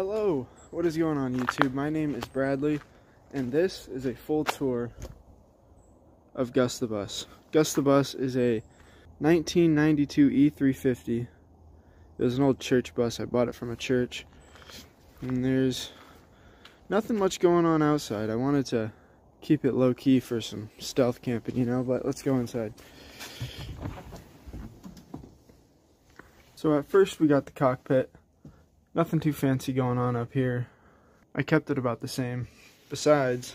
Hello, what is going on YouTube? My name is Bradley, and this is a full tour of Gus the Bus. Gus the Bus is a 1992 E350. It was an old church bus. I bought it from a church. And there's nothing much going on outside. I wanted to keep it low key for some stealth camping, you know, but let's go inside. So at first we got the cockpit. Nothing too fancy going on up here. I kept it about the same. Besides,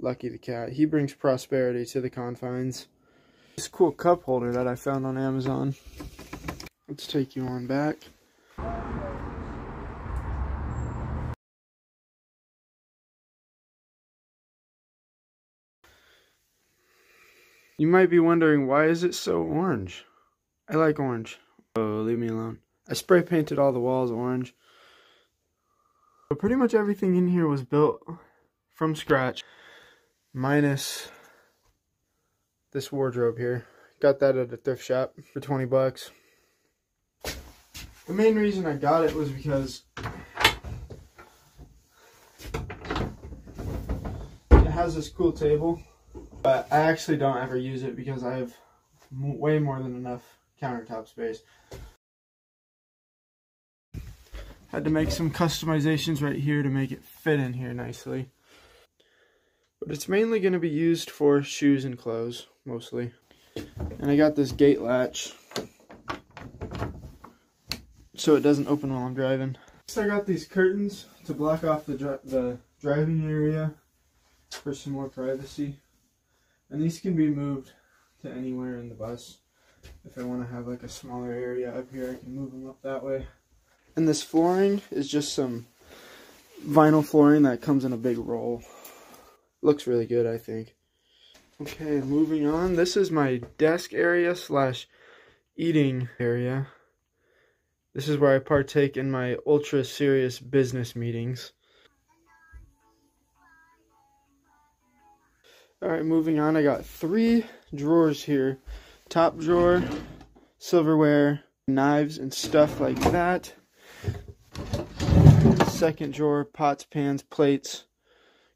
Lucky the cat, he brings prosperity to the confines. This cool cup holder that I found on Amazon. Let's take you on back. You might be wondering, why is it so orange? I like orange. Oh, leave me alone. I spray painted all the walls orange. But pretty much everything in here was built from scratch. Minus this wardrobe here. Got that at a thrift shop for 20 bucks. The main reason I got it was because it has this cool table, but I actually don't ever use it because I have way more than enough countertop space. Had to make some customizations right here to make it fit in here nicely. But it's mainly going to be used for shoes and clothes, mostly. And I got this gate latch so it doesn't open while I'm driving. Next I got these curtains to block off the, dri the driving area for some more privacy. And these can be moved to anywhere in the bus. If I want to have like a smaller area up here, I can move them up that way. And this flooring is just some vinyl flooring that comes in a big roll. Looks really good, I think. Okay, moving on. This is my desk area slash eating area. This is where I partake in my ultra serious business meetings. Alright, moving on. I got three drawers here. Top drawer, silverware, knives and stuff like that. Second drawer, pots, pans, plates,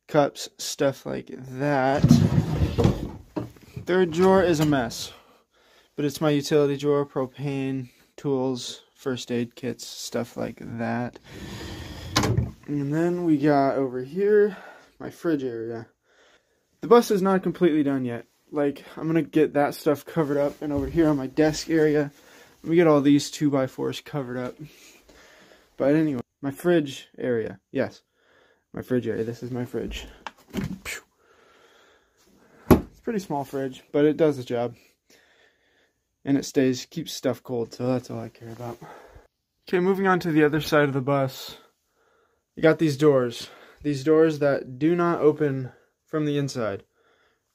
cups, stuff like that. Third drawer is a mess. But it's my utility drawer, propane, tools, first aid kits, stuff like that. And then we got over here my fridge area. The bus is not completely done yet. Like, I'm going to get that stuff covered up. And over here on my desk area, we get all these 2x4s covered up. But anyway, my fridge area. Yes, my fridge area. This is my fridge. It's pretty small fridge, but it does the job and it stays, keeps stuff cold, so that's all I care about. Okay, moving on to the other side of the bus. You got these doors. These doors that do not open from the inside,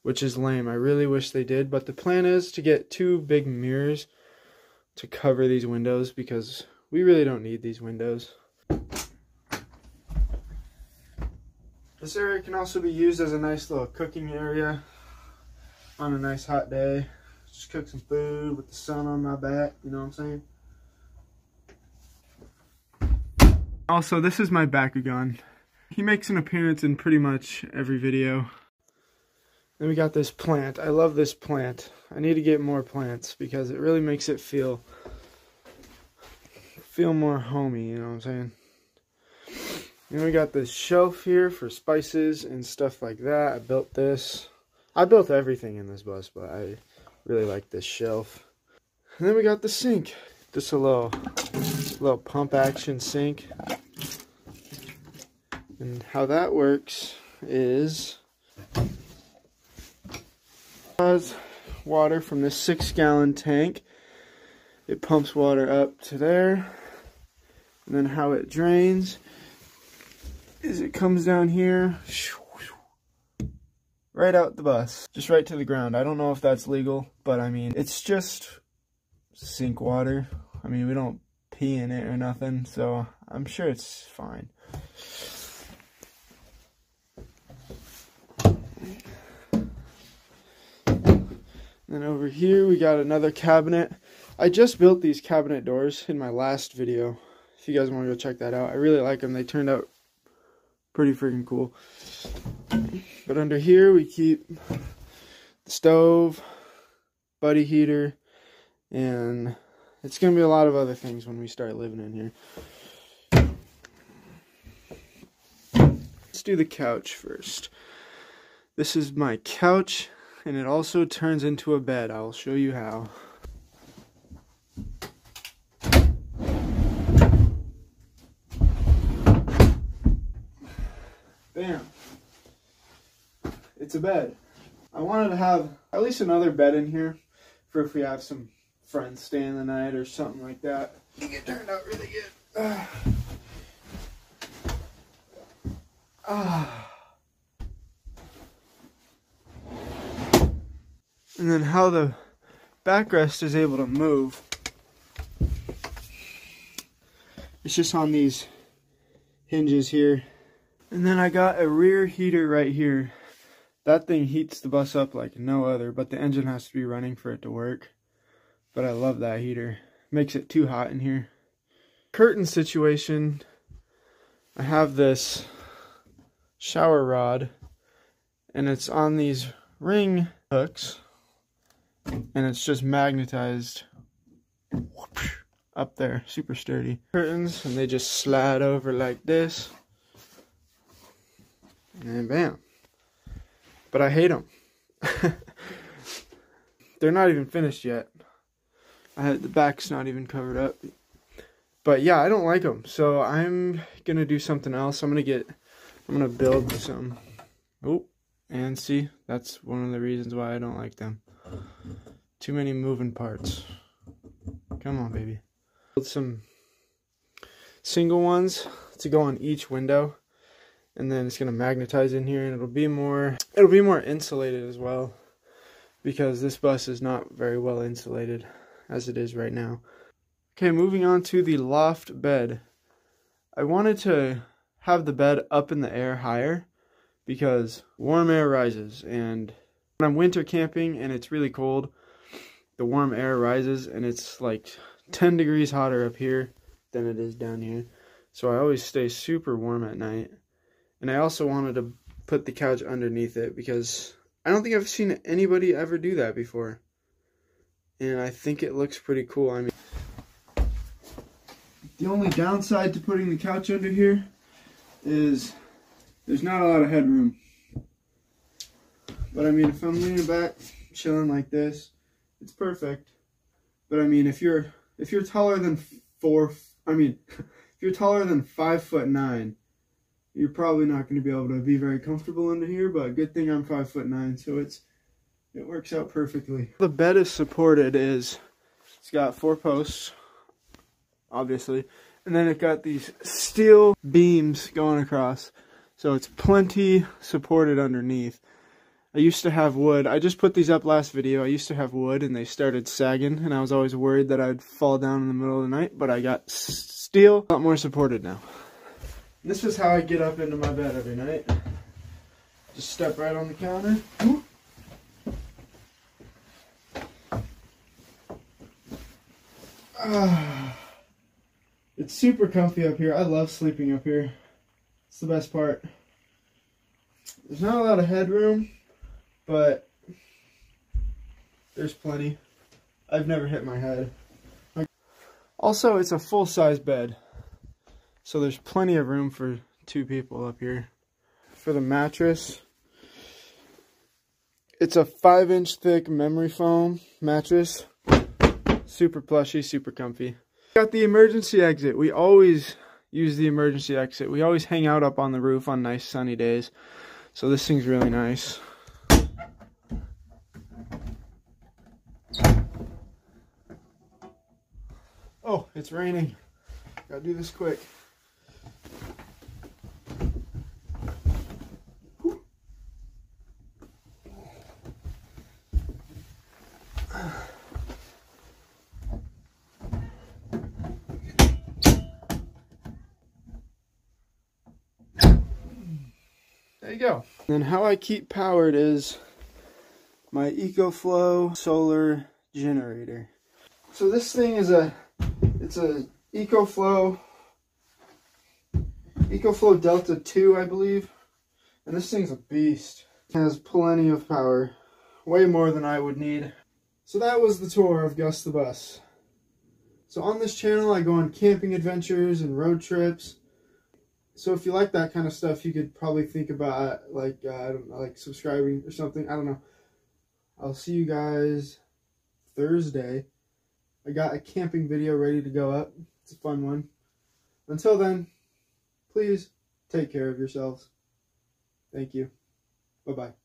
which is lame. I really wish they did, but the plan is to get two big mirrors to cover these windows because we really don't need these windows. This area can also be used as a nice little cooking area on a nice hot day. Just cook some food with the sun on my back, you know what I'm saying? Also, this is my Bakugan. He makes an appearance in pretty much every video. Then we got this plant. I love this plant. I need to get more plants because it really makes it feel feel more homey, you know what I'm saying? And we got this shelf here for spices and stuff like that. I built this. I built everything in this bus, but I Really like this shelf. And then we got the sink. Just a little, little pump action sink. And how that works is water from this six gallon tank. It pumps water up to there. And then how it drains is it comes down here right out the bus, just right to the ground. I don't know if that's legal, but I mean, it's just sink water. I mean, we don't pee in it or nothing, so I'm sure it's fine. Then over here we got another cabinet. I just built these cabinet doors in my last video. If you guys want to go check that out. I really like them. They turned out pretty freaking cool. But under here we keep the stove, buddy heater, and it's going to be a lot of other things when we start living in here. Let's do the couch first. This is my couch, and it also turns into a bed. I'll show you how. Bam. A bed. I wanted to have at least another bed in here for if we have some friends staying the night or something like that. I think it turned out really good. Uh. Ah. And then how the backrest is able to move. It's just on these hinges here. And then I got a rear heater right here. That thing heats the bus up like no other, but the engine has to be running for it to work. But I love that heater. Makes it too hot in here. Curtain situation. I have this shower rod and it's on these ring hooks and it's just magnetized up there super sturdy curtains and they just slide over like this and bam but I hate them they're not even finished yet. I had the back's not even covered up. But yeah I don't like them so I'm gonna do something else. I'm gonna get I'm gonna build some. Oh and see that's one of the reasons why I don't like them. Too many moving parts. Come on baby. Build some single ones to go on each window and then it's going to magnetize in here and it'll be more it'll be more insulated as well because this bus is not very well insulated as it is right now. Okay moving on to the loft bed. I wanted to have the bed up in the air higher because warm air rises and when I'm winter camping and it's really cold the warm air rises and it's like 10 degrees hotter up here than it is down here. So I always stay super warm at night and I also wanted to put the couch underneath it because I don't think I've seen anybody ever do that before. And I think it looks pretty cool. I mean, the only downside to putting the couch under here is there's not a lot of headroom. But I mean, if I'm leaning back, chilling like this, it's perfect. But I mean, if you're if you're taller than four, I mean, if you're taller than five foot nine, you're probably not going to be able to be very comfortable under here, but good thing I'm five foot nine, so it's it works out perfectly. The bed is supported is it's got four posts, obviously, and then it got these steel beams going across, so it's plenty supported underneath. I used to have wood. I just put these up last video. I used to have wood and they started sagging and I was always worried that I'd fall down in the middle of the night, but I got steel, a lot more supported now. This is how I get up into my bed every night. Just step right on the counter. Ah, it's super comfy up here. I love sleeping up here. It's the best part. There's not a lot of headroom, but there's plenty. I've never hit my head. Also, it's a full-size bed. So there's plenty of room for two people up here. For the mattress, it's a five inch thick memory foam mattress. Super plushy, super comfy. Got the emergency exit. We always use the emergency exit. We always hang out up on the roof on nice sunny days. So this thing's really nice. Oh, it's raining. Gotta do this quick. You go. And how I keep powered is my EcoFlow solar generator. So this thing is a, it's a EcoFlow EcoFlow Delta 2, I believe. And this thing's a beast. It has plenty of power. Way more than I would need. So that was the tour of Gus the Bus. So on this channel, I go on camping adventures and road trips. So if you like that kind of stuff, you could probably think about like uh, I don't know, like subscribing or something. I don't know. I'll see you guys Thursday. I got a camping video ready to go up. It's a fun one. Until then, please take care of yourselves. Thank you. Bye bye.